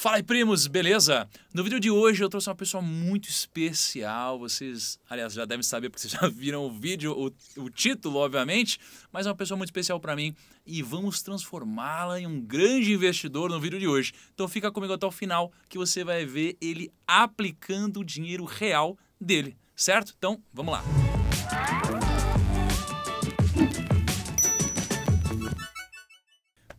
Fala aí, primos, beleza? No vídeo de hoje eu trouxe uma pessoa muito especial. Vocês, aliás, já devem saber porque vocês já viram o vídeo, o, o título, obviamente, mas é uma pessoa muito especial para mim e vamos transformá-la em um grande investidor no vídeo de hoje. Então fica comigo até o final que você vai ver ele aplicando o dinheiro real dele, certo? Então, vamos lá.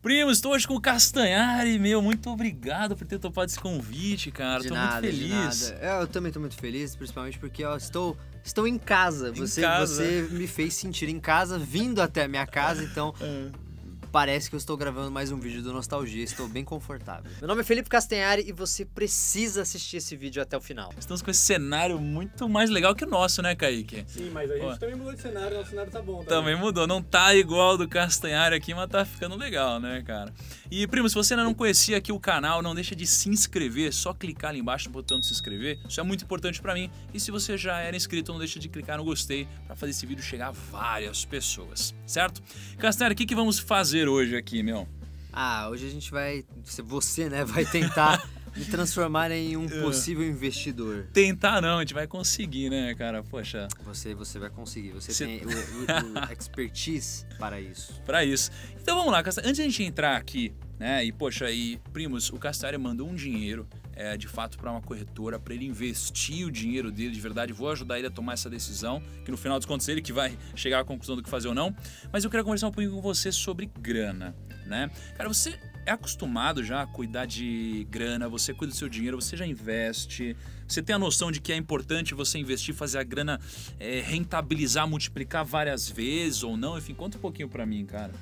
Primo, estou hoje com o Castanhari, meu, muito obrigado por ter topado esse convite, cara. De tô nada, muito feliz. É, Eu também estou muito feliz, principalmente porque eu estou, estou em casa. Em Você, casa. você me fez sentir em casa, vindo até a minha casa, então parece que eu estou gravando mais um vídeo do Nostalgia. Estou bem confortável. Meu nome é Felipe Castanhari e você precisa assistir esse vídeo até o final. Estamos com esse cenário muito mais legal que o nosso, né, Kaique? Sim, mas a gente Ó. também mudou de cenário, nosso cenário tá bom. Tá Também mudou, não tá igual do Castanhari aqui, mas tá ficando legal, né, cara? E, primo, se você ainda não conhecia aqui o canal, não deixa de se inscrever, só clicar ali embaixo no botão de se inscrever, isso é muito importante pra mim. E se você já era inscrito, não deixa de clicar no gostei pra fazer esse vídeo chegar a várias pessoas, certo? Castanhari, o que, que vamos fazer hoje aqui, meu? Ah, hoje a gente vai. Você, né, vai tentar me transformar em um É. possível investidor. Tentar não, a gente vai conseguir, né, cara? Poxa, Você, você vai conseguir. Você Cê- tem o, o- o expertise para isso. Pra isso. Então vamos lá, Castanhari. Antes de a gente entrar aqui, né? E poxa, aí, primos, o Castanhari mandou um dinheiro, é, de fato, pra uma corretora, pra ele investir o dinheiro dele de verdade. Vou ajudar ele a tomar essa decisão, que no final dos contos ele que vai chegar à conclusão do que fazer ou não. Mas eu quero conversar um pouquinho com você sobre grana, né? Cara, você é acostumado já a cuidar de grana, você cuida do seu dinheiro, você já investe, você tem a noção de que é importante você investir, fazer a grana é, rentabilizar, multiplicar várias vezes ou não? Enfim, conta um pouquinho pra mim, cara.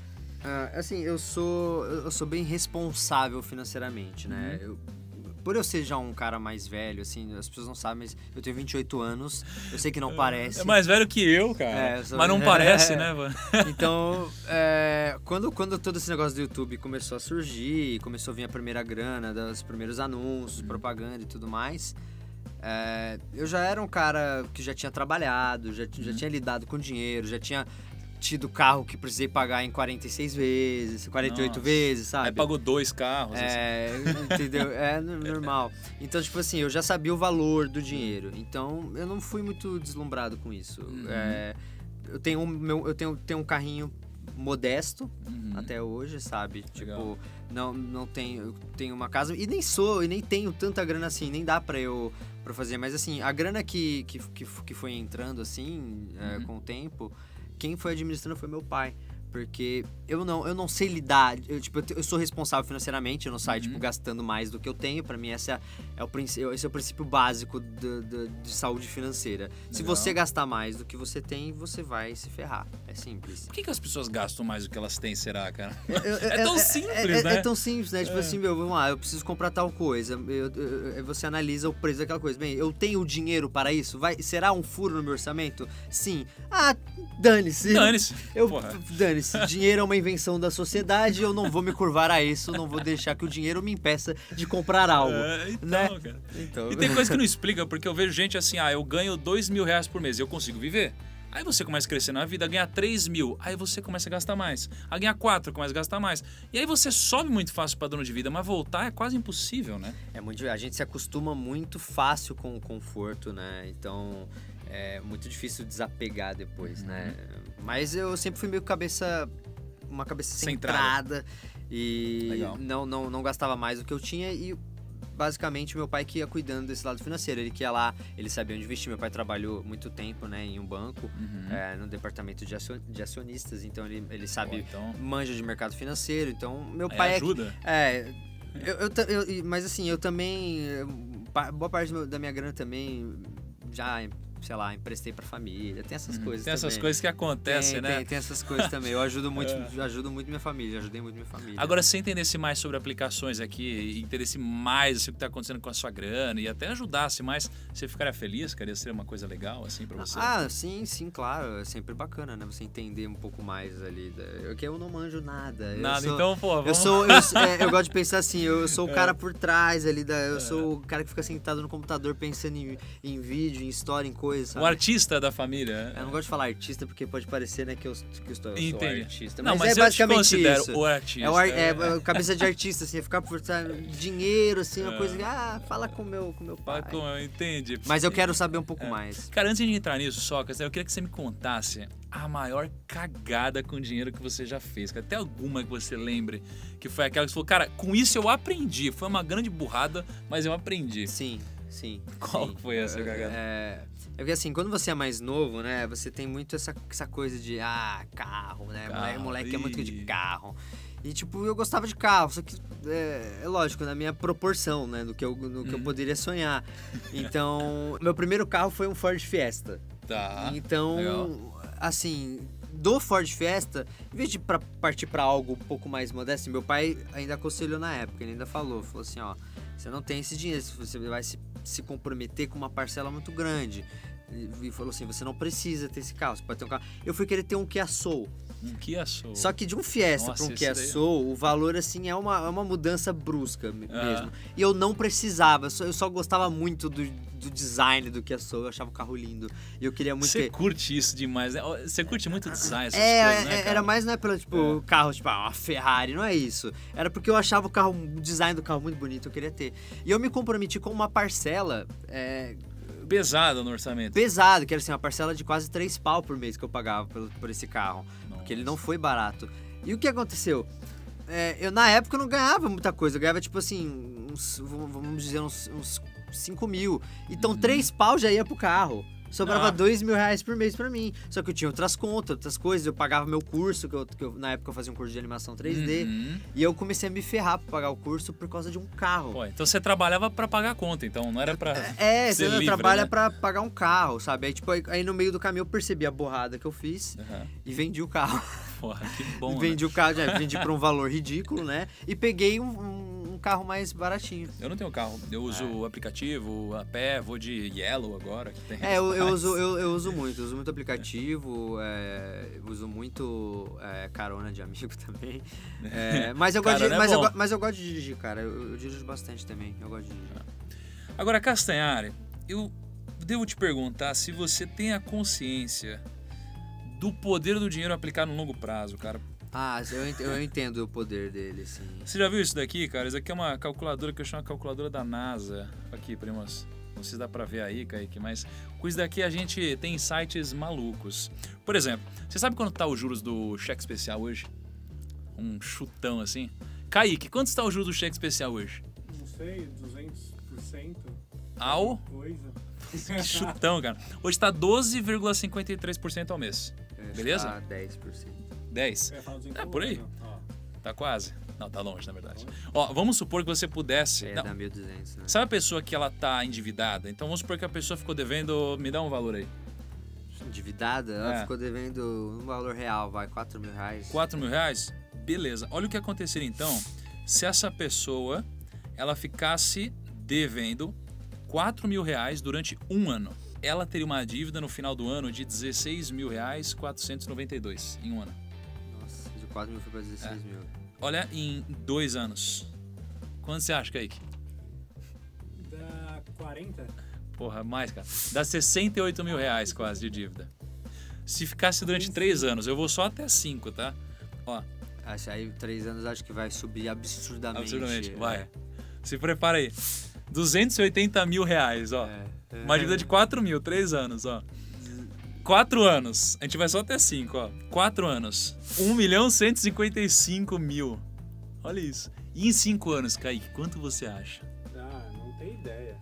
Ah, assim, eu sou eu sou bem responsável financeiramente, né? Eu, por eu ser já um cara mais velho, assim, as pessoas não sabem, mas eu tenho 28 anos. Eu sei que não parece. É mais velho que eu, cara. É, eu sou- Mas não parece, né, mano? Então, é, quando, quando todo esse negócio do YouTube começou a surgir, começou a vir a primeira grana, dos primeiros anúncios, propaganda e tudo mais, é, eu já era um cara que já tinha trabalhado, já, já tinha lidado com dinheiro, já tinha tido carro que precisei pagar em 46 vezes, 48 Nossa. vezes, sabe? Aí pagou dois carros. assim. É, entendeu? É no- normal. Então, tipo assim, eu já sabia o valor do dinheiro. Então, eu não fui muito deslumbrado com isso. Uhum. É, eu tenho um, meu, eu tenho, tenho um carrinho modesto Uhum. até hoje, sabe? Legal. Tipo, não, não tenho, tenho uma casa e nem sou, e nem tenho tanta grana assim, nem dá pra eu pra fazer, mas assim, a grana que, que, que, que foi entrando assim, é, Uhum. com o tempo, quem foi administrando foi meu pai. Porque eu não, eu não sei lidar. Eu, tipo, eu, sou responsável financeiramente, eu não saio, Uhum. tipo, gastando mais do que eu tenho. Pra mim, essa é, é o, princ- esse é o princípio básico do- do- de saúde financeira. Se Legal. você gastar mais do que você tem, você vai se ferrar. É simples. Por que, que as pessoas gastam mais do que elas têm, será, cara? É tão é- simples, é, né? É tão simples, né? Tipo É. assim, meu, vamos lá, eu preciso comprar tal coisa. Eu- eu- você analisa o preço daquela coisa. Bem, eu tenho dinheiro para isso? Vai, será um furo no meu orçamento? Sim. Ah, dane-se. Dane-se. Eu, Porra. Dane-se, dinheiro é uma invenção da sociedade, eu não vou me curvar a isso, não vou deixar que o dinheiro me impeça de comprar algo. É, então, né? cara. Então, E tem coisa que não explica, porque eu vejo gente assim, ah, eu ganho dois mil reais por mês e eu consigo viver. Aí você começa a crescer na vida, a ganhar 3 mil, aí você começa a gastar mais. A ganhar 4, começa a gastar mais. E aí você sobe muito fácil o padrão de vida, mas voltar é quase impossível, né? É muito, a gente se acostuma muito fácil com o conforto, né? Então é muito difícil desapegar depois, né? Uhum. Mas eu sempre fui meio cabeça. Uma cabeça Centrada. centrada. E Legal. não, não, não gastava mais do que eu tinha e. Basicamente, meu pai que ia cuidando desse lado financeiro. Ele que ia lá, ele sabia onde investir. Meu pai trabalhou muito tempo né, em um banco, Uhum. é, no departamento de, acion- de acionistas. Então, ele, ele Pô, sabe, então, manja de mercado financeiro. Então, meu aí pai é ajuda. é, eu, eu eu- e- mas assim, eu também. Boa parte da minha grana também já, sei lá, emprestei pra família. Tem essas Uhum. coisas Tem essas também. coisas que acontecem, tem, né? Tem, tem essas coisas também. Eu ajudo muito, É. ajudo muito minha família, ajudei muito minha família. Agora, se entendesse mais sobre aplicações aqui, entendesse mais assim, o que está acontecendo com a sua grana e até ajudasse mais, você ficaria feliz? Queria ser uma coisa legal, assim, pra você? Ah, sim, sim, claro. É sempre bacana, né? Você entender um pouco mais ali. Eu, que eu não manjo nada. eu Nada, sou- então, pô, Eu vamos... sou, eu, sou- é, eu gosto de pensar assim, eu sou o É. cara por trás ali, da, eu sou o cara que fica sentado no computador pensando em, em vídeo, em história, em coisa, sabe? O artista da família. Eu não gosto de falar artista porque pode parecer, né, que eu, que eu, estou, eu sou artista. Não, Mas, mas é eu te basicamente considero isso. o artista. É, o ar- é, é. é cabeça de artista, assim, é ficar por dinheiro, assim, uma É. coisa ah, fala com o meu, com meu pai. Fala com- Entende? Mas eu quero saber um pouco É. mais. Cara, antes de entrar nisso, Socas, eu queria que você me contasse a maior cagada com dinheiro que você já fez. Até alguma que você lembre que foi aquela que você falou, cara, com isso eu aprendi. Foi uma grande burrada, mas eu aprendi. Sim, sim. Qual sim. foi essa cagada? É, é porque assim, quando você é mais novo, né, você tem muito essa, essa coisa de, ah, carro, né? Carro, moleque, é muito de carro. E tipo, eu gostava de carro, só que é, é lógico, na minha proporção, né, do que eu, no que eu Uhum. poderia sonhar. Então, meu primeiro carro foi um Ford Fiesta. Tá. então, legal. assim, do Ford Fiesta, em vez de pra partir pra algo um pouco mais modesto, meu pai ainda aconselhou na época, ele ainda falou, falou assim, ó, você não tem esse dinheiro, você vai se, se comprometer com uma parcela muito grande. E, falou assim, você não precisa ter esse carro, você pode ter um carro. Eu fui querer ter um Kia Soul. Um Kia Soul. Só que de um Fiesta para um Kia daí- Soul, o valor assim é uma, é uma mudança brusca Ah. mesmo. E eu não precisava, eu só, gostava muito do, do design do Kia Soul, eu achava o carro lindo. E eu queria muito Você ter. curte isso demais, né? Você curte muito design, essas É, coisas, né, é, era mais não é pelo tipo É. carro, tipo, ah, uma Ferrari, não é isso. Era porque eu achava o carro, o design do carro muito bonito, eu queria ter. E eu me comprometi com uma parcela é, Pesado no orçamento. pesada, que era assim, uma parcela de quase 3 pau por mês que eu pagava por, por esse carro. Porque ele não foi barato. E o que aconteceu? É, eu, na época, eu não ganhava muita coisa. Eu ganhava, tipo assim, uns, vamos dizer, uns, uns 5 mil. Então, Uhum. 3 pau já ia pro carro. Sobrava Ah. 2 mil reais por mês pra mim. Só que eu tinha outras contas, outras coisas. Eu pagava meu curso, que, eu, que eu- na época eu fazia um curso de animação 3D. Uhum. E eu comecei a me ferrar pra pagar o curso por causa de um carro. Pô, então você trabalhava pra pagar a conta, então não era pra. É, ser você livre, trabalha né? pra pagar um carro, sabe? Aí, tipo, aí, aí no meio do caminho eu percebi a borrada que eu fiz Aham. e vendi o carro. Porra, que bom. né? vendi o carro, já vendi por um valor ridículo, né? E peguei um, um- um carro mais baratinho. Eu não tenho carro. Eu uso o aplicativo, a pé, vou de Yellow agora. Que tem É, eu, eu uso, eu, eu uso muito, eu uso muito aplicativo, é, uso muito é, carona de amigo também. É, mas, eu gosto de, é mas, eu, mas eu gosto de dirigir, cara. Eu, eu dirijo bastante também. Eu gosto de dirigir. Agora, Castanhari, eu devo te perguntar se você tem a consciência do poder do dinheiro aplicado no longo prazo, cara. Ah, eu, eu entendo o poder dele, sim. Você já viu isso daqui, cara? Isso aqui é uma calculadora que eu chamo de calculadora da NASA. Aqui, primos. Não sei se dá pra ver aí, Kaique, mas com isso daqui a gente tem sites malucos. Por exemplo, você sabe quanto tá os juros do cheque especial hoje? Um chutão assim. Kaique, quanto está o juros do cheque especial hoje? Não sei, 200%. Ao Coisa. Que chutão, cara. Hoje tá 12,53% ao mês. Beleza? Tá 10%. 10. Eu ia falar É, por aí. 200 ao ano, Tá quase. Não, tá longe, na verdade. Ó, vamos supor que você pudesse. É, Não, dá 1.200, né? Sabe a pessoa que ela tá endividada? Então vamos supor que a pessoa ficou devendo. Me dá um valor aí. Endividada, ela É. ficou devendo um valor real, vai, 4 mil reais. 4 mil reais? Beleza. Olha o que aconteceria então se essa pessoa ela ficasse devendo 4 mil reais durante um ano. Ela teria uma dívida no final do ano de 16 mil reais 492 em um ano. Nossa, de 4 mil foi pra 16 mil. Olha em dois anos. Quanto você acha, Kaique? Dá 40? Porra, mais, cara. Dá 68 mil reais quase de dívida. Se ficasse durante três anos, eu vou só até 5, tá? Ó, Acho aí 3 anos acho que vai subir absurdamente. absurdamente. é. Vai. Se prepara aí. 280 mil reais, ó. É, é. Uma dívida de 4 mil, 3 anos, ó. 4 anos. A gente vai só até 5, ó. 4 anos. 1 milhão 155 mil. Olha isso. E em 5 anos, Kaique, quanto você acha?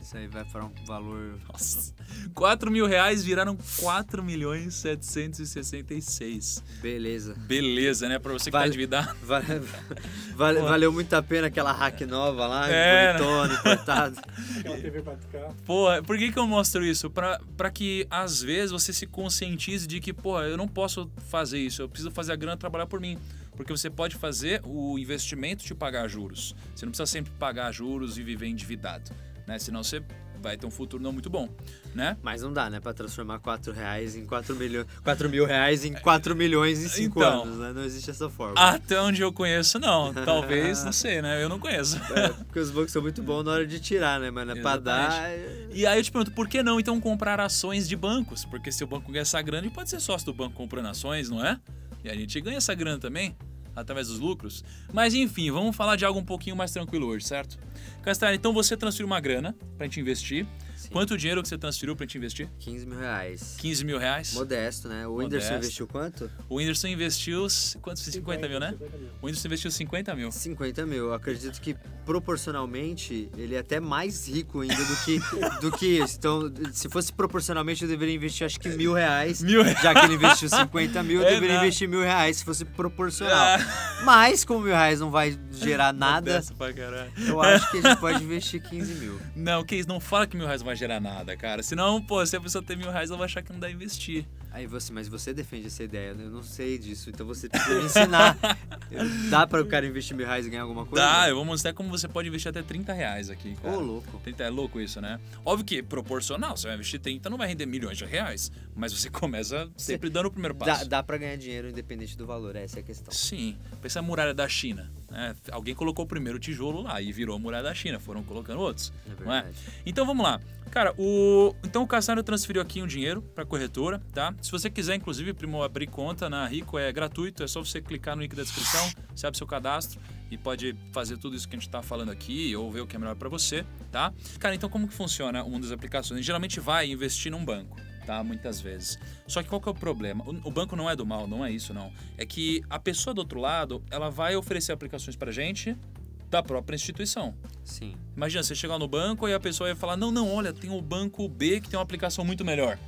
Isso aí vai para um valor. Nossa. 4 mil reais viraram 4 milhões 766. Beleza. Beleza, né? Pra você que tá Vale. endividado. Vale- vale- valeu muito a pena aquela hack nova lá, É, né? bonitona, importada. Aquela TV 4K. Pô, por que, que eu mostro isso? Pra, pra que às vezes você se conscientize de que, pô, eu não posso fazer isso, eu preciso fazer a grana trabalhar por mim. Porque você pode fazer o investimento de pagar juros. Você não precisa sempre pagar juros e viver endividado. Né? Senão você vai ter um futuro não muito bom, né? Mas não dá, né? Pra transformar 4 reais em 4 milhões. 4 mil reais em 4 milhões em 5 Então. anos, né? Não existe essa forma. Até onde eu conheço, não. Talvez, não sei, né? Eu não conheço. É, porque os bancos são muito bons na hora de tirar, né, mano? É pra dar. é- E aí eu te pergunto, por que não então comprar ações de bancos? Porque se o banco ganha essa grana, ele pode ser sócio do banco comprando ações, não é? E a gente ganha essa grana também, através dos lucros. Mas enfim, vamos falar de algo um pouquinho mais tranquilo hoje, certo? Castanha, então você transferiu uma grana pra gente investir. Sim. Quanto dinheiro que você transferiu pra gente investir? 15 mil reais. 15 mil reais. Modesto, né? O Whindersson Modesto. investiu quanto? O Whindersson investiu. Quantos? 50 mil, né? 50 mil. O Whindersson investiu 50 mil. 50 mil. Eu acredito que proporcionalmente ele é até mais rico ainda do que, do que isso. Então, se fosse proporcionalmente, eu deveria investir acho que mil reais. Mil reais. Já que ele investiu 50 mil, eu É deveria nada. investir mil reais se fosse proporcional. Ah. Mas, como mil reais não vai gerar nada, Modesto pra caralho. eu acho que a gente pode investir 15 mil. Não, que não fala que mil reais não vai gerar nada, cara. Senão, pô, se a pessoa tem mil reais, ela vai achar que não dá investir. Aí você, mas você defende essa ideia, né? eu não sei disso, então você precisa me ensinar. Dá para o cara investir mil reais e ganhar alguma coisa? Dá, eu vou mostrar como você pode investir até 30 reais aqui, Ô, cara. louco. 30 é louco isso, né? Óbvio que proporcional, você vai investir 30, não vai render milhões de reais. Mas você começa sempre dando o primeiro Dá, passo. dá pra ganhar dinheiro independente do valor, essa é a questão. Sim. Pensa a muralha da China. né? Alguém colocou o primeiro tijolo lá e virou a muralha da China. Foram colocando outros. É é? verdade. Então vamos lá. Cara, o então o Cassaro transferiu aqui um dinheiro para corretora, tá? Se você quiser inclusive primo abrir conta na Rico é gratuito, é só você clicar no link da descrição, você abre seu cadastro e pode fazer tudo isso que a gente tá falando aqui ou ver o que é melhor para você, tá? Cara, então como que funciona uma das aplicações? Geralmente vai investir num banco. Tá, muitas vezes. Só que qual que é o problema? O, o banco não é do mal, não é isso não. É que a pessoa do outro lado, ela vai oferecer aplicações pra gente da própria instituição. Sim. Imagina, você chegar no banco e a pessoa vai falar: Não, não, olha, tem o banco B que tem uma aplicação muito melhor.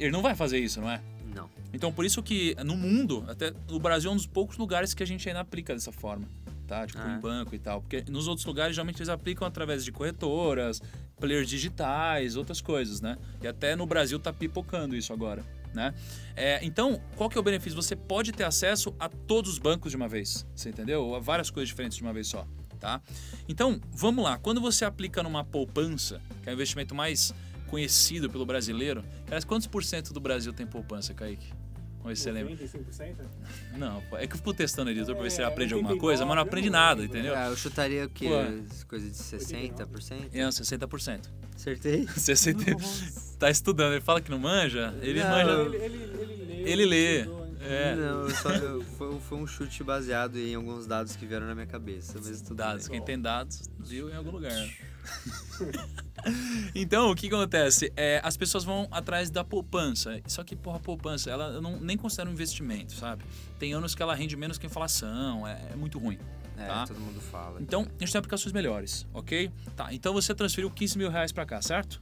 Ele não vai fazer isso, não é? Não. Então, por isso que no mundo, até o Brasil é um dos poucos lugares que a gente ainda aplica dessa forma, tá? Tipo, Ah, em banco e tal. Porque nos outros lugares, geralmente, eles aplicam através de corretoras, players digitais, outras coisas, né? E até no Brasil tá pipocando isso agora, né? É, então, qual que é o benefício? Você pode ter acesso a todos os bancos de uma vez, você entendeu? Ou a várias coisas diferentes de uma vez só, tá? Então, vamos lá. Quando você aplica numa poupança, que é o investimento mais conhecido pelo brasileiro, cara, quantos por cento do Brasil tem poupança, Kaique? Vamos ver se você lembra. 95%? Não, é que eu fico testando o editor pra ver se ele É, aprende alguma 89, coisa, mas não aprende nada, entendeu? Ah, eu chutaria o quê? Pô. Coisa de 60%? É, 60%. Acertei? 60... tá estudando, ele fala que não manja, ele Não, manja. Ele, ele, ele lê. Ele lê. estudou? É. Não, eu só, eu- foi, foi um chute baseado em alguns dados que vieram na minha cabeça. Mas tudo Dados, bem. quem tem dados viu em algum lugar. então, o que acontece? É, as pessoas vão atrás da poupança. Só que, porra, a poupança, ela eu não, nem considera um investimento, sabe? Tem anos que ela rende menos que a inflação, é, é muito ruim. É, tá? todo mundo fala. Então, a gente tem aplicações melhores, ok? Tá, então você transferiu 15 mil reais pra cá, certo?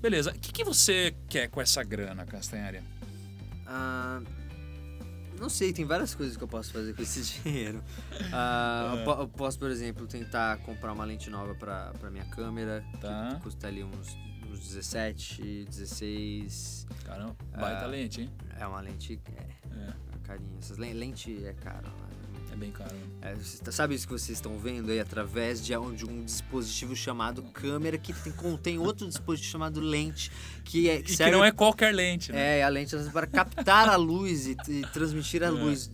Beleza. O que, que você quer com essa grana, Castanharia? Ah, não sei, tem várias coisas que eu posso fazer com esse dinheiro. Ah, eu, po- eu posso, por exemplo, tentar comprar uma lente nova pra, pra minha câmera, Tá. que custa ali uns, uns 17, 16. Caramba, baita Ah. lente, hein? É uma lente é, É, carinha. Essas len- lente é caro. né? É bem caro. É, tá- sabe isso que vocês estão vendo aí através de, um- de um dispositivo chamado câmera que tem, contém outro dispositivo chamado lente que é que serve- não é qualquer lente, né? é a lente serve para captar a luz e, e transmitir a É. luz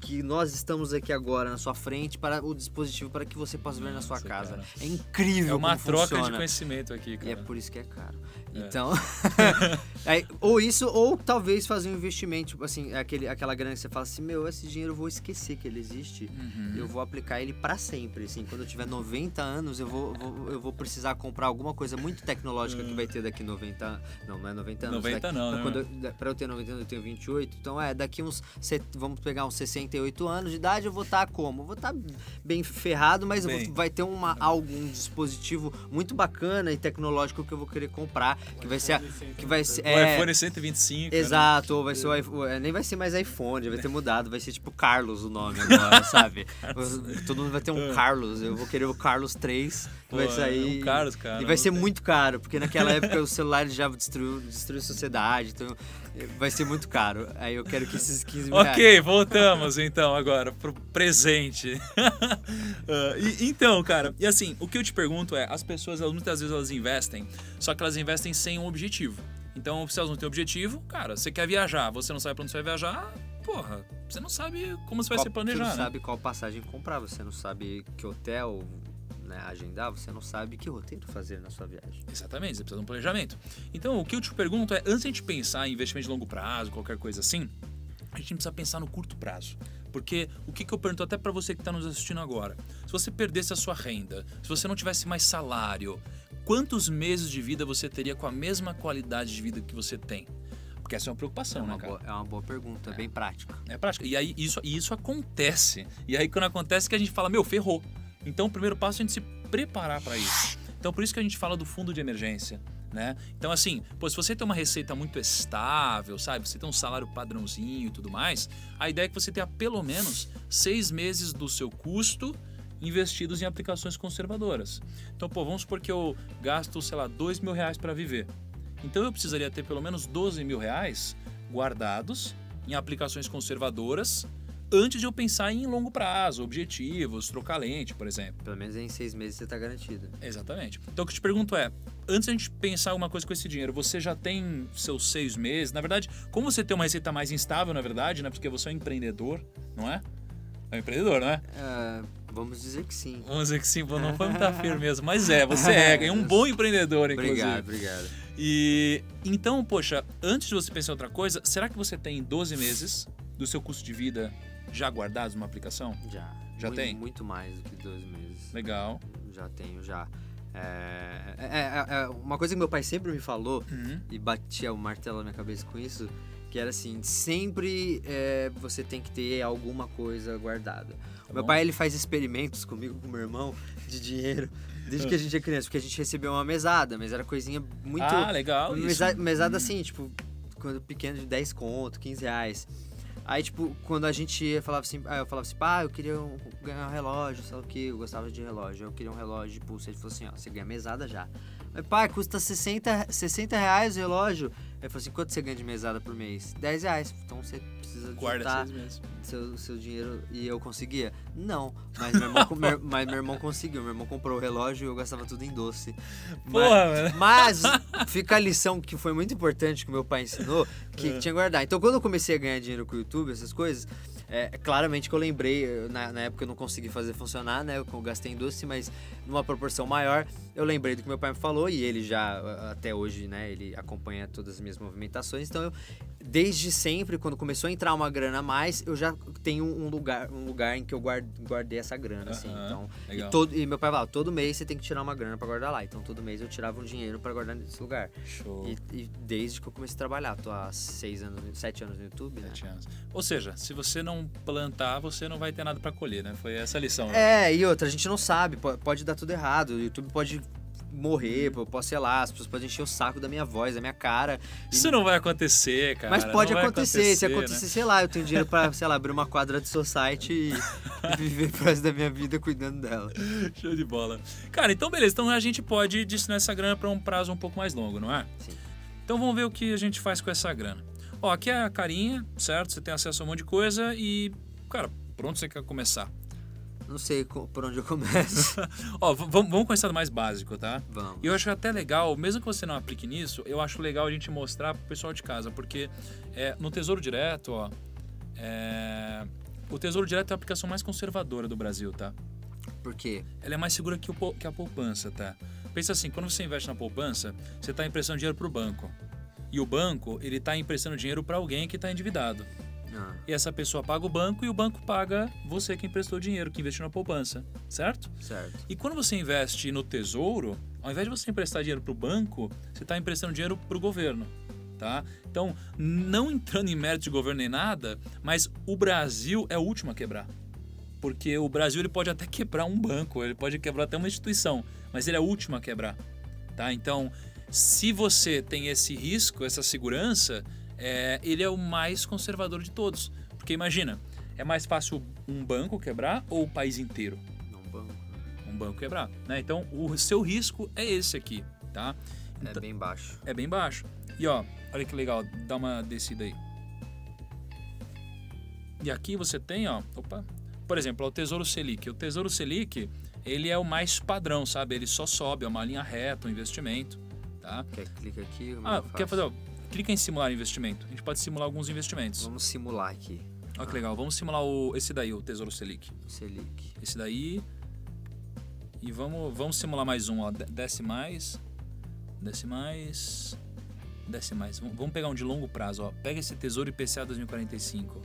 que nós estamos aqui agora na sua frente para o dispositivo para que você possa ver na sua casa. cara. É incrível É uma troca de funciona. conhecimento aqui, E cara. é por isso que é caro. É. Então, aí, ou isso, ou talvez fazer um investimento, tipo assim, aquele, aquela grana que você fala assim, meu, esse dinheiro eu vou esquecer que ele existe. Uhum. Eu vou aplicar ele pra sempre, assim. Quando eu tiver 90 anos, eu vou, vou- eu vou precisar comprar alguma coisa muito tecnológica que vai ter daqui 90 anos. Não, não é 90 anos. 90 daqui, não, né, Quando eu, ter 90 anos, eu tenho 28. Então, é, daqui uns... vamos pegar uns 68 anos de idade, eu vou estar como? Eu vou estar bem ferrado, mas eu vou- Bem. vai ter uma, algum dispositivo muito bacana e tecnológico que eu vou querer comprar, que vai ser... a- Que vai ser O é, iPhone 125. né? Exato, ou vai ser o iPhone, é, nem vai ser mais iPhone, vai ter mudado, vai ser tipo Carlos o nome agora, sabe? Todo mundo vai ter um Carlos, eu vou querer o Carlos 3, que Pô, vai é sair. um Carlos, cara, E vai ser tem. muito caro, porque naquela época os celulares já destruiu, destruiu a sociedade, então vai ser muito caro. Aí eu quero que esses 15 mil. Ok, voltamos. então, agora, pro presente. Ah, e- então, cara, e assim, o que eu te pergunto é: as pessoas, elas, muitas vezes, elas investem, só que elas investem sem um objetivo. Então, se elas não têm objetivo, cara, você quer viajar, você não sabe pra onde você vai viajar, porra, você não sabe como você vai Qual- se planejar, Você não né? sabe qual passagem comprar, você não sabe que hotel né, agendar, você não sabe que roteiro fazer na sua viagem. Exatamente, você precisa de um planejamento. Então, o que eu te pergunto é, antes de a gente pensar em investimento de longo prazo, qualquer coisa assim, a gente precisa pensar no curto prazo. Porque o que, que eu pergunto até para você que está nos assistindo agora? Se você perdesse a sua renda, se você não tivesse mais salário, quantos meses de vida você teria com a mesma qualidade de vida que você tem? Porque essa é uma É preocupação, uma, né, cara? boa, é uma boa pergunta, bem prática. É prática. E aí isso, e isso acontece. E aí quando acontece que a gente fala, meu, ferrou. Então o primeiro passo é a gente se preparar para isso. Então por isso que a gente fala do fundo de emergência. Né? Então, assim, pô, se você tem uma receita muito estável, sabe? Você tem um salário padrãozinho e tudo mais, a ideia é que você tenha pelo menos seis meses do seu custo investidos em aplicações conservadoras. Então, pô, vamos supor que eu gasto, sei lá, dois mil reais para viver. Então eu precisaria ter pelo menos 12 mil reais guardados em aplicações conservadoras antes de eu pensar em longo prazo, objetivos, trocar lente, por exemplo. Pelo menos em seis meses você está garantido. Exatamente. Então o que eu te pergunto é, antes de a gente pensar alguma coisa com esse dinheiro, você já tem seus seis meses? Na verdade, como você tem uma receita mais instável, na verdade, né? Porque você é um empreendedor, não é? É um empreendedor, não é? É, vamos dizer que sim. Vamos dizer que sim, não foi muita firme mesmo, mas é, você é, é um bom empreendedor, inclusive. Obrigado, obrigado. E então, poxa, antes de você pensar em outra coisa, será que você tem 12 meses do seu custo de vida já guardados numa aplicação? Já. Já Mui- tem? Muito mais do que 12 meses. Legal. Já tenho, já. É, é- é- é uma coisa que meu pai sempre me falou, Uhum. e batia o martelo na minha cabeça com isso, que era assim, sempre é, você tem que ter alguma coisa guardada. Tá meu bom. pai, ele faz experimentos comigo, com meu irmão, de dinheiro, desde que a gente é criança, porque a gente recebeu uma mesada, mas era coisinha muito... ah, legal. Uma isso. mesa- mesada Hum. assim, tipo, quando pequeno de 10 conto, 15 reais. Aí, tipo, quando a gente falava assim, eu falava assim, pá, eu queria um- ganhar um relógio, sei lá o que, eu gostava de relógio, eu queria um relógio de pulso. Ele falou assim, ó, você ganha mesada já. Mas, pai, custa 60, 60 reais o relógio. Ele falou assim, quanto você ganha de mesada por mês? 10 reais. Então você precisa Guarda seis seu, seu dinheiro e eu conseguia? Não, mas meu, irmão, meu- mas meu irmão conseguiu. Meu irmão comprou o relógio e eu gastava tudo em doce. Mas- Porra, mano. mas fica a lição que foi muito importante que meu pai ensinou, que É. tinha que guardar. Então, quando eu comecei a ganhar dinheiro com o YouTube, essas coisas, é, claramente que eu lembrei, na, na época eu não consegui fazer funcionar, né? Eu gastei em doce, mas numa proporção maior, eu lembrei do que meu pai me falou e ele já, até hoje, né? Ele acompanha todas as minhas movimentações. Então, eu, desde sempre, quando começou a entrar uma grana a mais, eu já tenho um lugar, um lugar em que eu guard- guardei essa grana, assim. Então, e, todo, e meu pai falava, todo mês você tem que tirar uma grana pra guardar lá. Então todo mês eu tirava um dinheiro pra guardar nesse lugar. Show. E, e desde que eu comecei a trabalhar, tô há seis anos, sete anos no YouTube, né? Sete anos. Ou seja, se você não plantar, você não vai ter nada pra colher, né? Foi essa a lição. né? É, e outra, a gente não sabe, po- pode dar tudo errado. O YouTube pode morrer, eu posso, sei lá, as pessoas podem encher o saco da minha voz, da minha cara. E- Isso não vai acontecer, cara. Mas pode vai acontecer, se né? acontecer, sei lá, eu tenho dinheiro pra, sei lá, abrir uma quadra de society e, e viver pro resto da minha vida cuidando dela. Show de bola. Cara, então beleza. Então a gente pode destinar essa grana para um prazo um pouco mais longo, não é? Sim. Então vamos ver o que a gente faz com essa grana. Ó, aqui é a carinha, certo? Você tem acesso a um monte de coisa e, cara, por onde você quer começar? Não sei por onde eu começo. Ó, vamos vamos começar do mais básico, tá? Vamos. E eu acho até legal, mesmo que você não aplique nisso, eu acho legal a gente mostrar pro pessoal de casa, porque é, no Tesouro Direto, ó, é, o Tesouro Direto é a aplicação mais conservadora do Brasil, tá? Por quê? ela é mais segura que, o que a poupança, tá? Pensa assim, quando você investe na poupança, você está emprestando dinheiro para o banco. E o banco, ele está emprestando dinheiro para alguém que está endividado. Ah, E essa pessoa paga o banco e o banco paga você que emprestou dinheiro, que investiu na poupança, certo? certo. E quando você investe no tesouro, ao invés de você emprestar dinheiro para o banco, você está emprestando dinheiro para o governo, tá? Então, não entrando em mérito de governo nem nada, mas o Brasil é o último a quebrar. Porque o Brasil ele pode até quebrar um banco, ele pode quebrar até uma instituição, mas ele é o último a quebrar, tá? Então, se você tem esse risco, essa segurança, é, ele é o mais conservador de todos. Porque imagina, é mais fácil um banco quebrar ou o país inteiro? Não banco. um banco quebrar, né? Então o seu risco é esse aqui, tá? É Então- bem baixo. É bem baixo. E ó, olha que legal, dá uma descida aí. E aqui você tem, ó, opa, por exemplo, o Tesouro Selic. O Tesouro Selic, ele é o mais padrão, sabe? Ele só sobe, é uma linha reta, um investimento, tá? Quer clica aqui? Ah, quer fazer, ó, clica em simular investimento. A gente pode simular alguns investimentos. Vamos simular aqui. Olha que legal, vamos simular o, esse daí, o Tesouro Selic. Selic. Esse daí. E vamos, vamos simular mais um, ó. De- Desce mais. Desce mais. Desce mais. Vamos vamos pegar um de longo prazo, ó. Pega esse Tesouro IPCA 2045.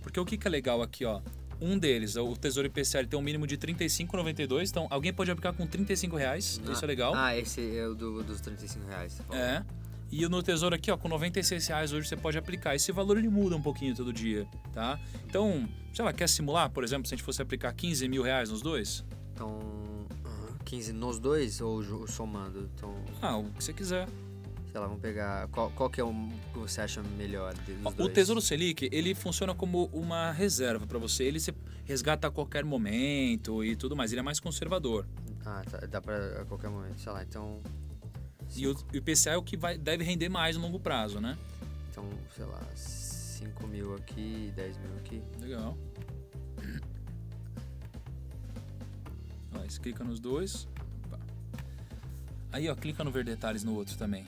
Porque o que, que é legal aqui, ó? Um deles, o Tesouro IPCA, tem um mínimo de R$ 35,92. Então, alguém pode aplicar com 35 reais. Isso é legal. Ah, esse é o do, dos 35 reais. você falou. É. E no Tesouro aqui, ó, com 96 reais hoje você pode aplicar. Esse valor ele muda um pouquinho todo dia, tá? Então, sei lá, quer simular, por exemplo, se a gente fosse aplicar 15 mil reais nos dois? Então, ah, 15 nos dois ou somando? Então, Ah, o que você quiser. Sei lá, vamos pegar. Qual, qual que é o que você acha melhor Ó, dois? O Tesouro Selic, ele funciona como uma reserva para você. Ele se resgata a qualquer momento e tudo mais. Ele é mais conservador. Ah, tá, dá pra a qualquer momento. Sei lá, então. E o, o IPCA é o que vai, deve render mais no longo prazo, né? Então, sei lá, 5 mil aqui, 10 mil aqui. Legal. Ó, você clica nos dois. Aí, ó, clica no ver detalhes no outro também.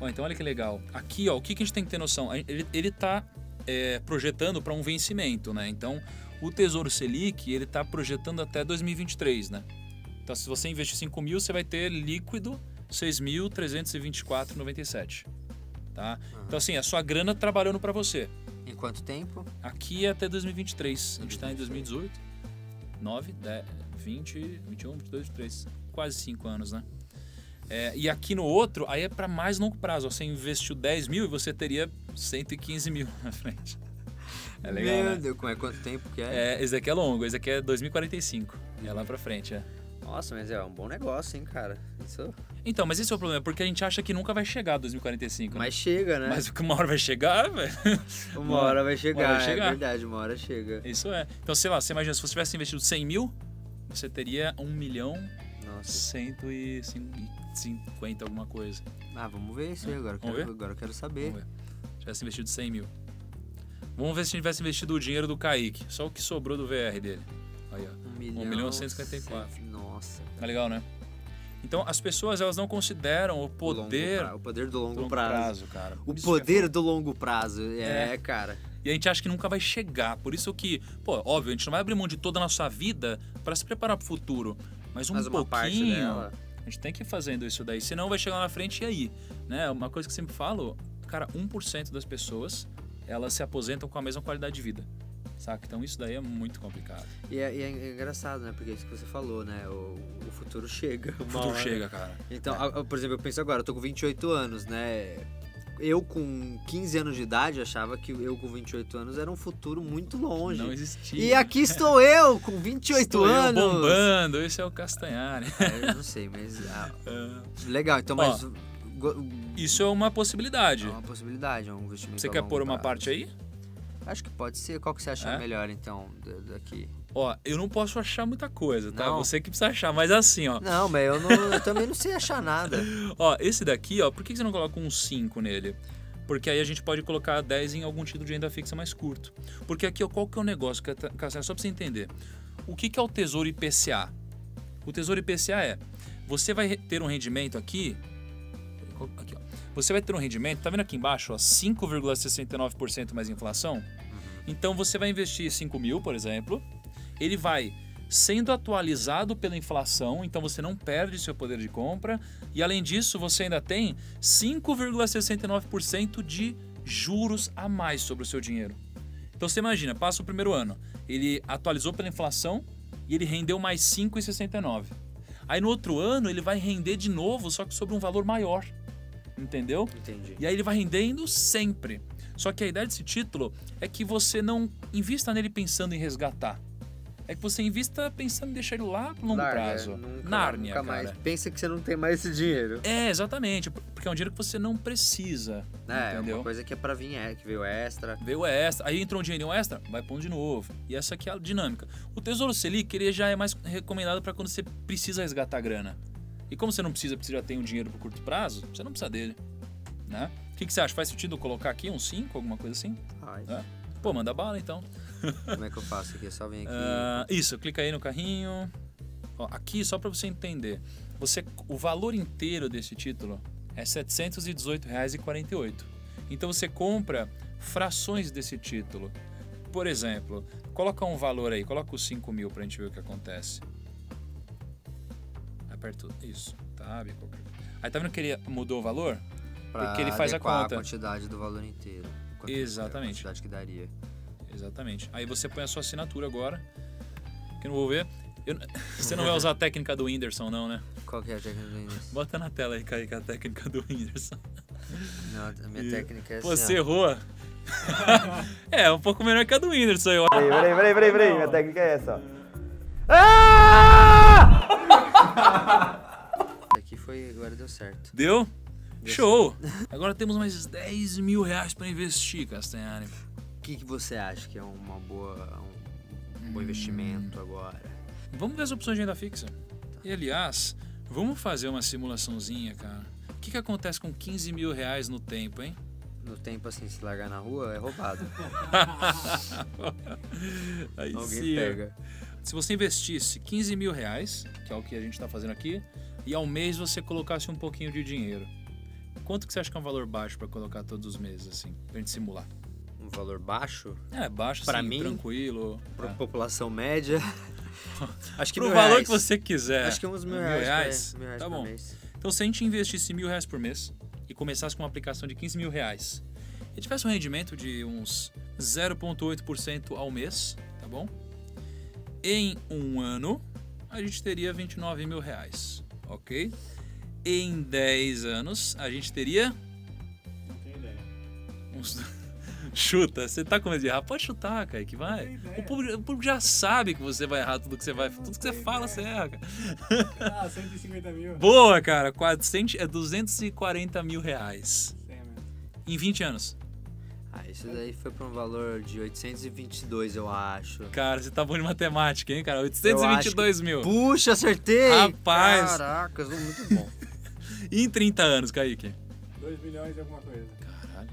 Ó, então olha que legal. Aqui, ó, o que, que a gente tem que ter noção? Ele, ele tá é, projetando para um vencimento, né? Então, o Tesouro Selic, ele tá projetando até 2023, né? Então, se você investir 5 mil, você vai ter líquido 6.324,97. Tá? Então, assim, a sua grana trabalhando para você. Em quanto tempo? Aqui é até 2023. A gente está em 2018. 9, 10, 20, 21, 22, 23. Quase 5 anos, né? É, e aqui no outro, aí é para mais longo prazo. Você investiu 10 mil e você teria 115 mil na frente. É legal, Meu né? Deus, como é quanto tempo que é? É, esse aqui é longo, esse aqui é 2045. É lá pra frente, é. Nossa, mas é um bom negócio, hein, cara. Isso... Então, mas esse é o problema, porque a gente acha que nunca vai chegar a 2045. né? Mas chega, né? Mas uma hora vai chegar, velho. uma hora vai chegar, vai chegar. é verdade, uma hora chega. Isso é. Então, sei lá, você imagina, se você tivesse investido 100 mil, você teria 1 milhão Nossa. 150 alguma coisa. Ah, vamos ver isso aí agora. Vamos Quero, ver? agora eu quero saber. Vamos ver. Se tivesse investido 100 mil. Vamos ver se tivesse investido o dinheiro do Kaique. Só o que sobrou do VR dele. Aí, ó. 1 milhão, milhão 154. cento- Nossa. Tá legal, né? Então, as pessoas, elas não consideram o O poder longo pra- O poder do longo, do longo prazo. cara. O Isso poder do longo prazo. É, É. cara. E a gente acha que nunca vai chegar. Por isso que, pô, óbvio, a gente não vai abrir mão de toda a nossa vida para se preparar pro futuro. Mas um Mas uma parte pouquinho, dela. a gente tem que ir fazendo isso daí. Senão vai chegar na frente e aí? Né? Uma coisa que eu sempre falo, cara, 1% das pessoas, elas se aposentam com a mesma qualidade de vida. Saca? Então isso daí é muito complicado. E é, e é engraçado, né? Porque é isso que você falou, né? O, o futuro chega. O futuro hora. chega, cara. Então, É. a- a- por exemplo, eu penso agora, eu tô com 28 anos, né? Eu com 15 anos de idade achava que eu com 28 anos era um futuro muito longe. Não existia. E aqui estou eu com 28 Estou eu anos. bombando, esse é o Castanhari. É, eu não sei, mas ah, É. legal. Então, mas Isso é uma possibilidade. é uma possibilidade, é um investimento. Você quer pôr uma prazo. parte aí? Acho que pode ser. Qual que você acha É? melhor então da- daqui? Ó, eu não posso achar muita coisa, tá? Não. Você que precisa achar, mas assim, ó. Não, mas eu, não, eu também não sei achar nada. Ó, esse daqui, ó, por que você não coloca um 5 nele? Porque aí a gente pode colocar 10 em algum título de renda fixa mais curto. Porque aqui, ó, qual que é o negócio? Cassiano, Só pra você entender. O que, que é o Tesouro IPCA? O Tesouro IPCA é, você vai ter um rendimento aqui, aqui você vai ter um rendimento, tá vendo aqui embaixo, ó, 5,69% mais inflação? Então você vai investir 5 mil, por exemplo, ele vai sendo atualizado pela inflação, então você não perde seu poder de compra, e além disso você ainda tem 5,69% de juros a mais sobre o seu dinheiro. Então você imagina, passa o primeiro ano, ele atualizou pela inflação e ele rendeu mais 5,69. Aí no outro ano ele vai render de novo, só que sobre um valor maior. Entendeu? Entendi. E aí ele vai rendendo sempre. Só que a ideia desse título é que você não invista nele pensando em resgatar. É que você invista pensando em deixar ele lá pro longo Larga, prazo. Nunca, Nárnia, nunca cara. mais. Pensa que você não tem mais esse dinheiro. É, exatamente. Porque é um dinheiro que você não precisa. É, entendeu? uma coisa que é pra vir, é, que veio extra. Veio extra, aí entrou um dinheirinho extra, vai pondo de novo. E essa aqui é a dinâmica. O Tesouro Selic, ele já é mais recomendado para quando você precisa resgatar a grana. E como você não precisa, porque você já tem o dinheiro por curto prazo, você não precisa dele. né? O que, que você acha? Faz sentido eu colocar aqui um 5, alguma coisa assim? Faz. É. Pô, manda bala então. Como é que eu faço aqui? É só vir aqui. Ah, isso, clica aí no carrinho. Ó, aqui, só para você entender, você, o valor inteiro desse título é R$ 718,48. Então você compra frações desse título. Por exemplo, coloca um valor aí, coloca os 5 mil pra gente ver o que acontece. Aperta isso, tá? Aí tá vendo que ele mudou o valor? pra porque ele faz a conta. a quantidade do valor inteiro. Quanto- Exatamente. A quantidade que daria. Exatamente. Aí você põe a sua assinatura agora, que eu não vou ver. Eu- você não vai usar a técnica do Whindersson, não, né? Qual que é a técnica do Inês? Bota na tela aí, Kaique, a técnica do Whindersson. Não, a minha E técnica é assim, Você ó. errou. é, um pouco melhor que a do Whindersson, eu Peraí, peraí, peraí, peraí, peraí. Minha técnica é essa, ó. Ah! Aqui foi, agora deu certo. Deu? Deu Show! Agora temos mais 10 mil reais pra investir, Castanhari. O que, que você acha que é uma boa, um, um bom investimento agora? Vamos ver as opções de renda fixa. E aliás, vamos fazer uma simulaçãozinha, cara. O que, que acontece com 15 mil reais no tempo, hein? No tempo assim, se largar na rua, é roubado. Aí Alguém sim, pega. Se você investisse 15 mil reais, que é o que a gente está fazendo aqui, e ao mês você colocasse um pouquinho de dinheiro, quanto que você acha que é um valor baixo para colocar todos os meses, assim, pra gente simular? Um valor baixo, É, baixo, Pra assim, mim, tranquilo. pra É. população média. acho que Pro valor reais. que você quiser. Acho que uns mil Mil reais. reais? por- mil reais Tá bom. mês. Então, se a gente investisse mil reais por mês e começasse com uma aplicação de 15 mil reais e tivesse um rendimento de uns 0,8% ao mês, tá bom? Em um ano, a gente teria 29 mil reais, ok? Em 10 anos, a gente teria Não tenho ideia. uns... Chuta, você tá com medo de errar? Pode chutar, Kaique, Não vai. ideia. O público, o público já sabe que você vai errar tudo que você vai. não Tudo que você tenho fala, ideia. você erra, cara. Ah, 150 mil. Boa, cara. 400, é 240 mil reais. Mesmo. Em 20 anos. Ah, isso daí foi pra um valor de 822, eu acho. Cara, você tá bom de matemática, hein, cara? 822 mil. Puxa, acertei! Rapaz. Caracas, muito bom. E em 30 anos, Kaique? 2 milhões e alguma coisa. Caralho.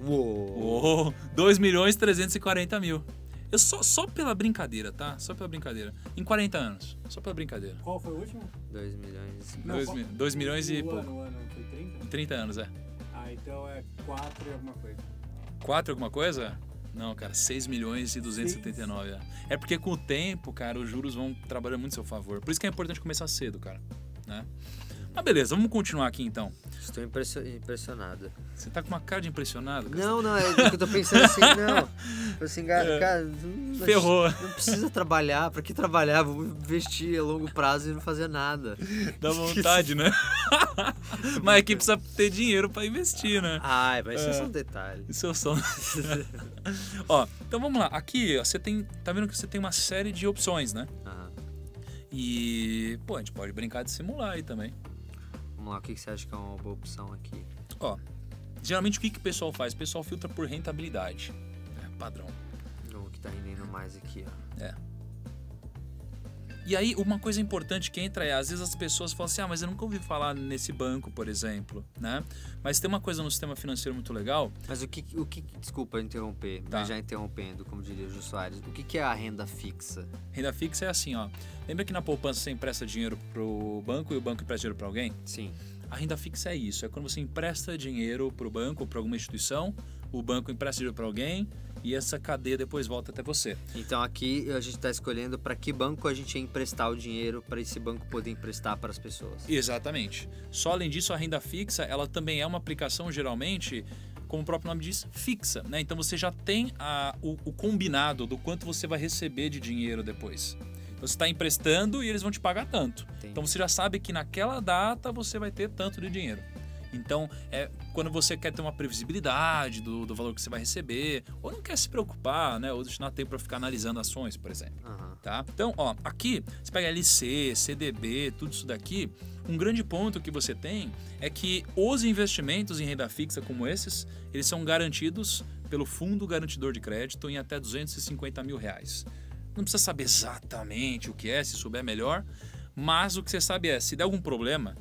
Uou! Oh, 2 milhões e 340 mil. Eu só, só pela brincadeira, tá? Só pela brincadeira. Em 40 anos. Só pela brincadeira. Qual foi o último? 2 milhões. Não, 2 qual- mi- dois milhões e o pouco. ano, o ano foi 30? Em 30 anos, é. Ah, então é 4 e alguma coisa. 4 alguma coisa? Não, cara, 6 milhões e 279. É. é porque com o tempo, cara, os juros vão trabalhando muito a seu favor. Por isso que é importante começar cedo, cara. Né? Mas beleza, vamos continuar aqui então. Estou impressionado. Você tá com uma cara de impressionado, cara. Não, não, é que eu tô pensando assim, não. Tô Assim, cara, cara, não- É. Ferrou. Não precisa trabalhar, pra que trabalhar? Vou investir a longo prazo e não fazer nada. Dá vontade, né? Mas aqui precisa ter dinheiro pra investir, né? Ai, mas isso é É. só um detalhe. Isso é só. ó, então vamos lá. Aqui, ó, você tem. Tá vendo que você tem uma série de opções, né? Aham. E. Pô, a gente pode brincar de simular aí também. Vamos lá, o que você acha que é uma boa opção aqui? Ó, geralmente o que, que o pessoal faz? O pessoal filtra por rentabilidade. É, padrão. O que tá rendendo mais aqui, ó. É. E aí, uma coisa importante que entra é, às vezes as pessoas falam assim, ah, mas eu nunca ouvi falar nesse banco, por exemplo, né? Mas tem uma coisa no sistema financeiro muito legal. Mas o que, o que desculpa interromper, Tá. mas já interrompendo, como diria o Jô Soares, o que, que é a renda fixa? Renda fixa é assim, ó. Lembra que na poupança você empresta dinheiro pro banco e o banco empresta dinheiro para alguém? Sim. A renda fixa é isso, é quando você empresta dinheiro pro banco ou para alguma instituição, o banco empresta dinheiro para alguém e essa cadeia depois volta até você. Então aqui a gente está escolhendo para que banco a gente ia emprestar o dinheiro para esse banco poder emprestar para as pessoas. Exatamente. Só além disso, a renda fixa, ela também é uma aplicação geralmente, como o próprio nome diz, fixa, né? Então você já tem a- o, o combinado do quanto você vai receber de dinheiro depois. Então, Você está emprestando e eles vão te pagar tanto. Entendi. Então você já sabe que naquela data você vai ter tanto de dinheiro. Então, é quando você quer ter uma previsibilidade do, do valor que você vai receber, ou não quer se preocupar, né? Ou deixar tempo para ficar analisando ações, por exemplo Aham. tá? Então, ó, aqui você pega LC, CDB, tudo isso daqui. Um grande ponto que você tem é que os investimentos em renda fixa como esses, eles são garantidos pelo Fundo Garantidor de Crédito em até 250 mil reais. Não precisa saber exatamente o que é, se souber melhor, mas o que você sabe é, se der algum problema,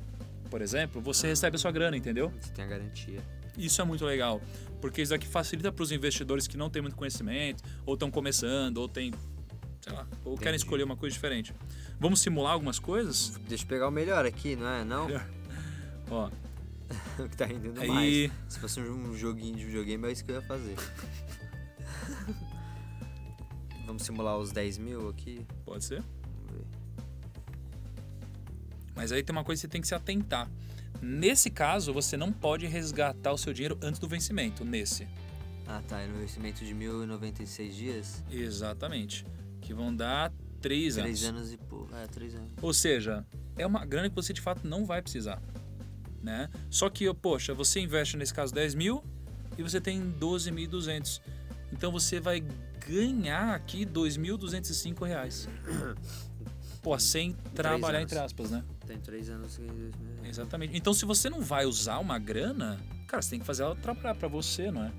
por exemplo, você recebe a sua grana, entendeu? Você tem a garantia. Isso é muito legal, porque isso aqui facilita para os investidores que não têm muito conhecimento, ou estão começando, ou tem, sei lá, ou querem Entendi. escolher uma coisa diferente. Vamos simular algumas coisas? Deixa eu pegar o melhor aqui, não é? Não? Ó, o que tá rendendo aí, mais. Se fosse um joguinho de videogame, é isso que eu ia fazer. Vamos simular os 10 mil aqui? pode ser. Mas aí tem uma coisa que você tem que se atentar. Nesse caso, você não pode resgatar o seu dinheiro antes do vencimento. Nesse. Ah, tá. É no investimento de 1096 dias? Exatamente. Que vão dar três, Três anos. anos e pouco. É, três anos. Ou seja, é uma grana que você de fato não vai precisar. Né? Só que, poxa, você investe nesse caso 10 mil e você tem 12.200. Então você vai ganhar aqui 2.205 reais. Pô, sem trabalhar, entre aspas, né? Tem três anos que. Exatamente. Então, se você não vai usar uma grana, cara, você tem que fazer ela trabalhar pra você, não é?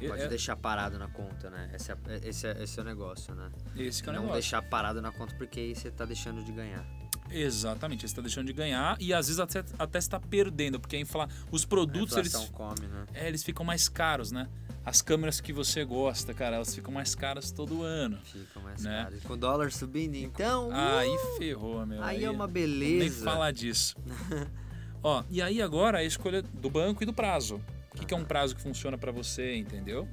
Não pode É- deixar parado na conta, né? Esse é, esse é, esse é o negócio, né? Esse que é o não negócio. deixar parado na conta porque aí você tá deixando de ganhar. Exatamente, você está deixando de ganhar e às vezes até, até está perdendo, porque aí falar os produtos a eles, come, né? é, eles ficam mais caros, né? As câmeras que você gosta, cara, elas ficam mais caras todo ano. Ficam mais Né? caros. E Com o dólar subindo, então. Aí ferrou, meu. aí é uma Nem beleza. falar disso. Ó, e aí agora a escolha do banco e do prazo. O que, que é um prazo que funciona para você, entendeu?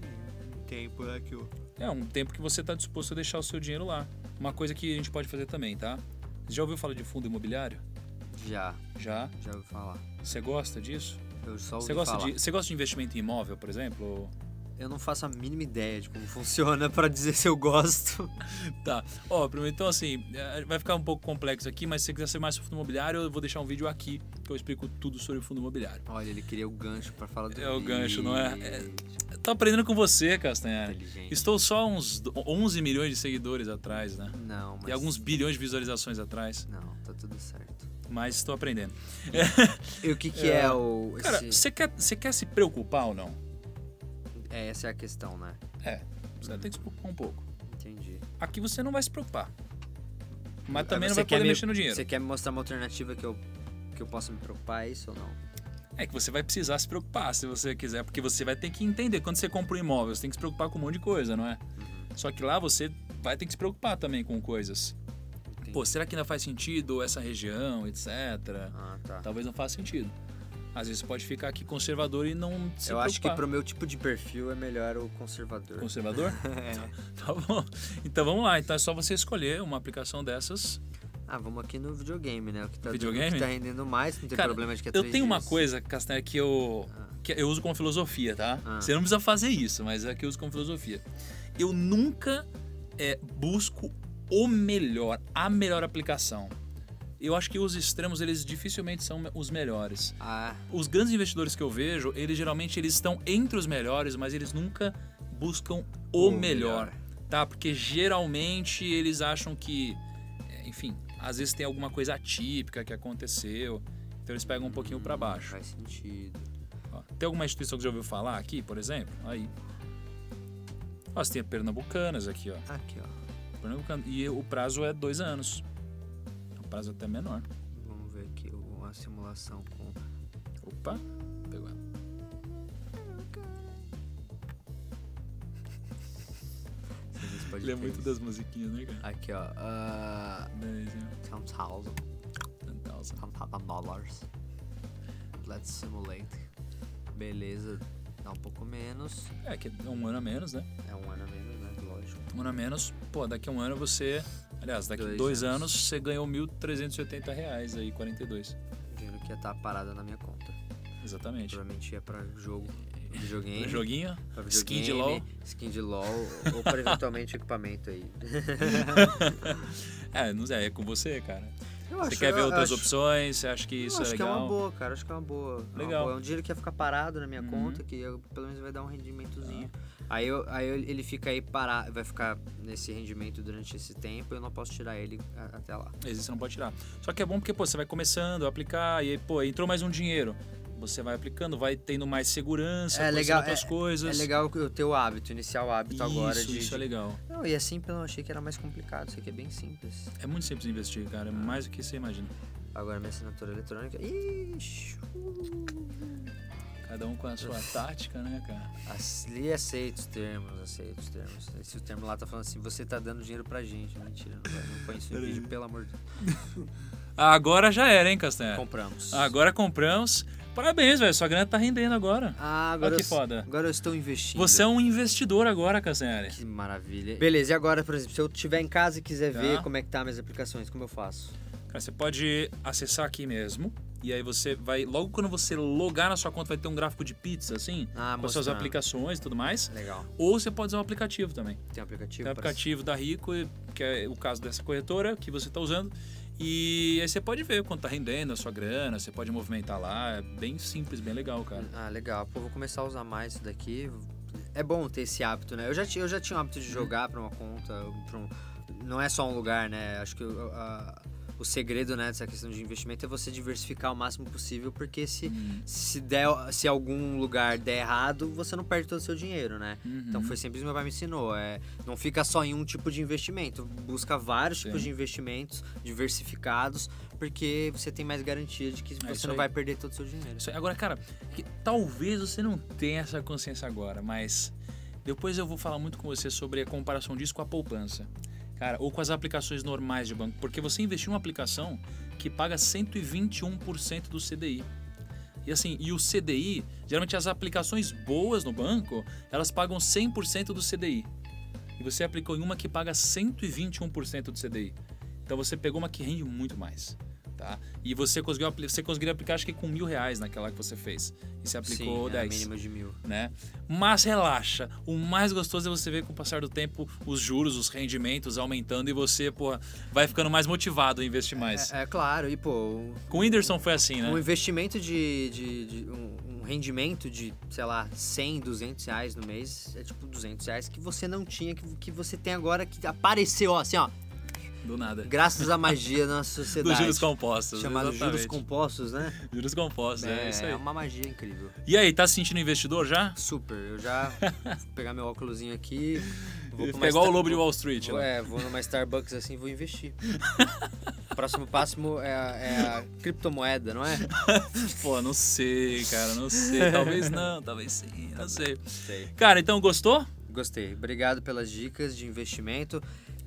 tempo é que o. É um tempo que você está disposto a deixar o seu dinheiro lá. Uma coisa que a gente pode fazer também, tá? Você já ouviu falar de fundo imobiliário? Já, Já? já ouvi falar. Você gosta disso? Eu só ouvi Você gosta, falar. de, você gosta de investimento em imóvel, por exemplo? Eu não faço a mínima ideia de como funciona pra dizer se eu gosto. Tá. Ó, primeiro, então assim, é, vai ficar um pouco complexo aqui, mas se você quiser ser mais sobre fundo imobiliário, eu vou deixar um vídeo aqui que eu explico tudo sobre o fundo imobiliário. Olha, ele queria o gancho pra falar do É o gancho, não é? É- tô aprendendo com você. Inteligente. Estou só uns do- 11 milhões de seguidores atrás, né? Não, mas. E alguns bilhões de visualizações atrás, Não, tá tudo certo. mas estou aprendendo. E o que que é, o. Cara, você quer, você quer se preocupar ou não? É, essa é a questão, né? É, você tem que se preocupar um pouco. Entendi. Aqui você não vai se preocupar. Mas Ah, também não você vai quer poder me- mexer no dinheiro. Você quer me mostrar uma alternativa que eu, que eu possa me preocupar, é isso ou não? É que você vai precisar se preocupar se você quiser, porque você vai ter que entender. Quando você compra um imóvel, você tem que se preocupar com um monte de coisa, não é? Uhum. Só que lá você vai ter que se preocupar também com coisas. Entendi. Pô, será que ainda faz sentido essa região, etc? Ah, tá. Talvez não faça sentido. Às vezes pode ficar aqui conservador e não se eu acho que preocupar. pro meu tipo de perfil é melhor o conservador. Conservador? É. Tá bom. Então vamos lá. Então é só você escolher uma aplicação dessas. Ah, vamos aqui no videogame, né? O que tá, Videogame? O que tá rendendo mais, não tem Cara, problema de que é Eu tenho uma dias. coisa, Castanha, que eu, Ah. que eu uso como filosofia, tá? Ah. Você não precisa fazer isso, mas é que eu uso como filosofia. Eu nunca é, busco o melhor, a melhor aplicação. Eu acho que os extremos, eles dificilmente são os melhores. Ah, Os grandes investidores que eu vejo, eles geralmente eles estão entre os melhores, mas eles nunca buscam o, O melhor, melhor. tá? Porque geralmente eles acham que, é, enfim, às vezes tem alguma coisa atípica que aconteceu, então eles pegam um pouquinho para baixo. faz sentido. Ó, tem alguma instituição que já ouviu falar aqui, por exemplo? Aí. Ó, você tem a Pernambucanas aqui, ó. Aqui, ó. Pernambucana. E o prazo é dois anos. Prazo até menor. Vamos ver aqui uma simulação com. Opa, pegou ela. Ele é muito das musiquinhas, né, cara? Aqui, ó. Uh, Desenho. 10,000 10,000. 10,000 dólares. Let's simulate. Beleza. Dá um pouco menos. É, que é um ano a menos, né? É um ano a menos. Um ano a menos, pô, daqui a um ano você. Aliás, daqui a Dois dois anos. anos você ganhou 1.380 reais aí, 42. Dinheiro que ia estar parado na minha conta. Exatamente. Provavelmente ia pra jogo. Videogame. Joguinho, pra skin de LOL. Skin de LOL. ou para eventualmente equipamento aí. É, não sei, é com você, cara. Eu Você acho- quer ver outras acho- opções? Você acha que Eu isso é acho que é legal? uma boa, cara. Acho que é uma boa. É uma Legal. boa. É um dinheiro que ia ficar parado na minha Uhum. conta, que eu- pelo menos vai dar um rendimentozinho. Aí, eu, aí eu- ele fica aí parado, vai ficar nesse rendimento durante esse tempo, eu não posso tirar ele até lá. Esse você não pode tirar. Só que é bom porque, pô, você vai começando a aplicar e aí, pô, entrou mais um dinheiro. Você vai aplicando, vai tendo mais segurança, É legal, outras É coisas. legal eu ter o hábito, iniciar o hábito Isso, agora de. isso é legal. Não, e assim eu achei que era mais complicado, isso aqui é bem simples. É muito simples investir, cara. É mais do que você imagina. Agora minha assinatura eletrônica. Ixi. Cada um com a sua tática, né, cara? Ali aceito os termos, aceito os termos. Esse termo lá tá falando assim, você tá dando dinheiro pra gente. Mentira, não, vai- não põe isso em vídeo, pelo amor de Deus. Agora já era, hein, Castanha? Compramos. Agora compramos. Parabéns, velho. Sua grana tá rendendo agora. Ah, agora, Olha que eu, foda. agora eu estou investindo. Você é um investidor agora, Castanhari. Que maravilha. Beleza, e agora, por exemplo, se eu estiver em casa e quiser Tá. ver como é que tá minhas aplicações, como eu faço? Cara, você pode acessar aqui mesmo. E aí você vai. Logo quando você logar na sua conta, vai ter um gráfico de pizza, assim, Ah, com as suas mostrando. aplicações e tudo mais. Legal. Ou você pode usar um aplicativo também. Tem um aplicativo? Tem para- aplicativo da Rico, que é o caso dessa corretora que você está usando. E aí você pode ver quanto tá rendendo a sua grana, você pode movimentar lá. É bem simples, bem legal, cara. Ah, legal. Pô, vou começar a usar mais isso daqui. É bom ter esse hábito, né? Eu já, eu já tinha o hábito de jogar pra uma conta, pra um... não é só um lugar, né? Acho que a- o segredo né, dessa questão de investimento é você diversificar o máximo possível, porque se, Uhum. se, der, se algum lugar der errado, você não perde todo o seu dinheiro, né? Uhum. Então foi sempre isso que meu pai me ensinou. É, não fica só em um tipo de investimento. Busca vários Sim. tipos de investimentos diversificados, porque você tem mais garantia de que isso você não aí. vai perder todo o seu dinheiro. Agora, cara, talvez você não tenha essa consciência agora, mas depois eu vou falar muito com você sobre a comparação disso com a poupança. Cara, ou com as aplicações normais de banco. Porque você investiu em uma aplicação que paga 121% do CDI. E assim, e o CDI, geralmente as aplicações boas no banco, elas pagam 100% do CDI. E você aplicou em uma que paga 121% do CDI. Então você pegou uma que rende muito mais. Tá? E você conseguiu, você conseguiu aplicar acho que com mil reais naquela que você fez. E você aplicou Sim, é 10 mínimo de mil. né? Mas relaxa, o mais gostoso é você ver com o passar do tempo os juros, os rendimentos aumentando e você, pô, vai ficando mais motivado a investir mais. É, é claro, e pô, Com o Whindersson foi assim, né? um investimento de. de, de- um, um rendimento de, sei lá, 100, 200 reais no mês é tipo 200 reais que você não tinha, que, que você tem agora, que apareceu, ó, assim, ó, Do nada. graças à magia da nossa sociedade. Dos juros compostos. Chamado juros compostos, né? Juros compostos, é, isso aí. é uma magia incrível. E aí, tá se sentindo investidor já? Super, eu já vou pegar meu óculosinho aqui. Vou Foi igual o Lobo de Wall Street. Vou, né? é, vou numa Starbucks assim e vou investir. Próximo passo é a, é a criptomoeda, não é? Pô, não sei, cara, não sei. Talvez não, talvez sim, não sei. Sei. Cara, então gostou? Gostei. Obrigado pelas dicas de investimento.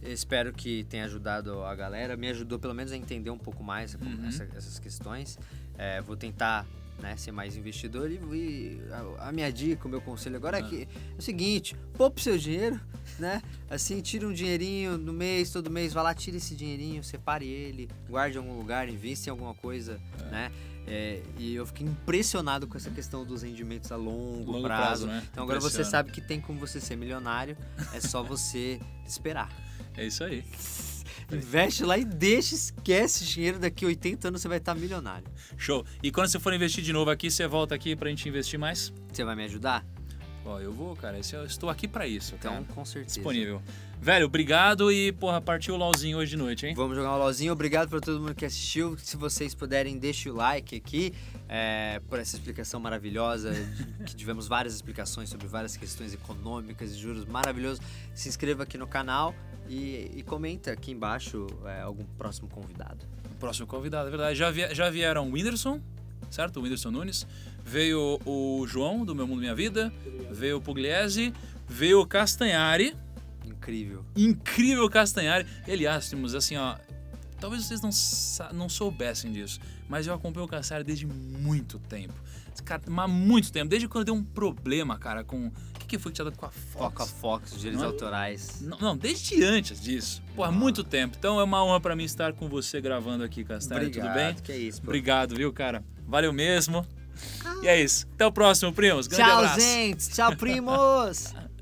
Espero que tenha ajudado a galera. Me ajudou pelo menos a entender um pouco mais Uhum. essa- essas questões. É, vou tentar né, ser mais investidor e, e a, a minha dica, o meu conselho agora é Ah. que é o seguinte, poupe seu dinheiro, né? Assim, tira um dinheirinho no mês, todo mês, vai lá, tira esse dinheirinho, separe ele, guarde em algum lugar, invista em alguma coisa, né? É, e eu fiquei impressionado com essa questão dos rendimentos a longo, Longo prazo. prazo, né? Então agora você sabe que tem como você ser milionário, é só você esperar. É isso aí. Investe lá e deixa, esquece esse dinheiro, daqui a 80 anos você vai estar milionário. Show. E quando você for investir de novo aqui, você volta aqui pra gente investir mais? Você vai me ajudar? Ó, eu vou, cara. Eu estou aqui pra isso, Então, cara. com certeza. Disponível. Velho, obrigado e, porra, partiu o LOLzinho hoje de noite, hein? Vamos jogar um LOLzinho. Obrigado para todo mundo que assistiu. Se vocês puderem, deixe o like aqui é, por essa explicação maravilhosa. que tivemos várias explicações sobre várias questões econômicas e juros maravilhosos. Se inscreva aqui no canal e, e comenta aqui embaixo é, algum próximo convidado. Próximo convidado, é verdade. Já, vie- já vieram o Whindersson, certo? O Whindersson Nunes. Veio o João, do Meu Mundo Minha Vida. Veio o Pugliese. Veio o Castanhari. Incrível. Incrível Castanhari. E, aliás, temos assim, ó. Talvez vocês não, não soubessem disso, mas eu acompanho o Castanhari desde muito tempo. Cara, mas muito tempo. Desde quando deu um problema, cara, com. O que, que foi que tinha dado com a Fox? Foca Fox, direitos Não é? autorais. Não, não, desde antes disso. Porra, muito tempo. Então é uma honra pra mim estar com você gravando aqui, Castanhari. Tudo bem? Que é isso, pô. Obrigado, viu, cara? Valeu mesmo. E é isso. Até o próximo, primos. Grande Tchau, abraço. gente. Tchau, primos.